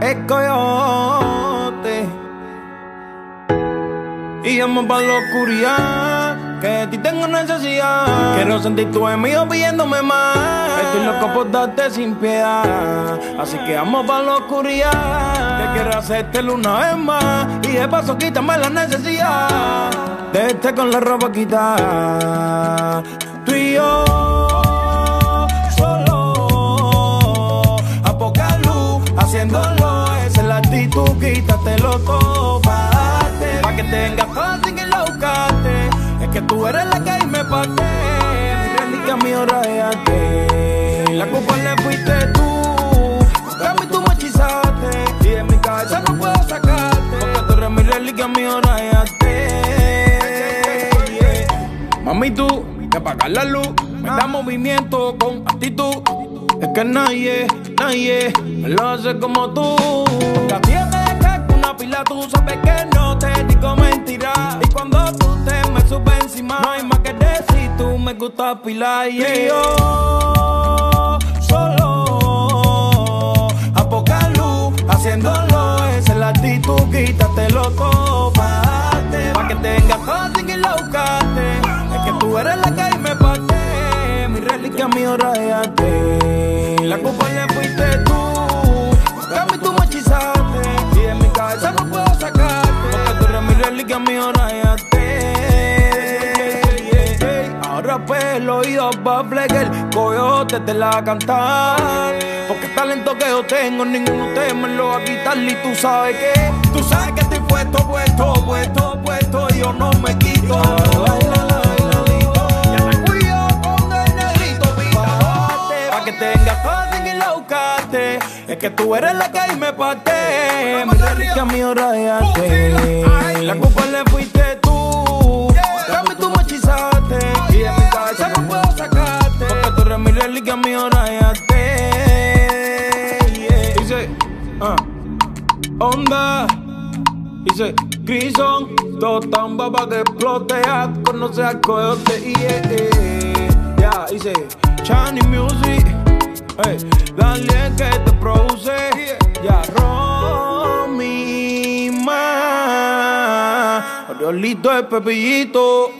es coyote. Y llamo pa' la oscuridad, que de ti tengo necesidad. Quiero sentir tu mío pidiéndome más. Estoy loco por darte sin piedad. Así que vamos pa' la oscuridad, que quiero hacerte una vez más. Y de paso quítame la necesidad de este con la ropa quitada. Tú y yo. Quítatelo todo pa' darte, pa' que tengas fácil que lo buscaste. Es que tú eres la que me parte, mi reliquia, mi hora de La culpa le fuiste tú, a mí tú me hechizaste, y de mi cabeza no puedo sacarte, porque tú eres mi reliquia, mi hora de Mami, tú, que apagar la luz, me da movimiento con actitud. Es que nadie, nadie me lo hace como tú. Tú sabes que no te digo mentira. Y cuando tú te me subes encima, no hay más que decir, tú me gusta pila y yo solo a poca luz, haciéndolo, esa es la actitud, quítatelo todo pa' pa' que tengas fácil que lo buscaste. Es que tú eres la que ahí me parte, mi reliquia, mi hora de La culpa le fuiste tú, eres mi hora de Ahora pues el oído va a el coyote te la va cantar. Porque talento que yo tengo, ninguno te me lo va a quitar. Y tú sabes que, tú sabes que estoy puesto, puesto, puesto. Es que tú eres la que ahí me parte. Mi reliquia, mi arte. La culpa le fuiste tú. A mí tú me. Y de mi cabeza no puedo sacarte. Porque tú eres mi reliquia, mi arte. Dice, ah, onda. Dice, Grison, todo tan baba que explote. Conoce al coyote. Y yeah, ya, dice, Chani Music. Hey, dale que te produce. Ya, Romy, ma. Oriolito el pepillito.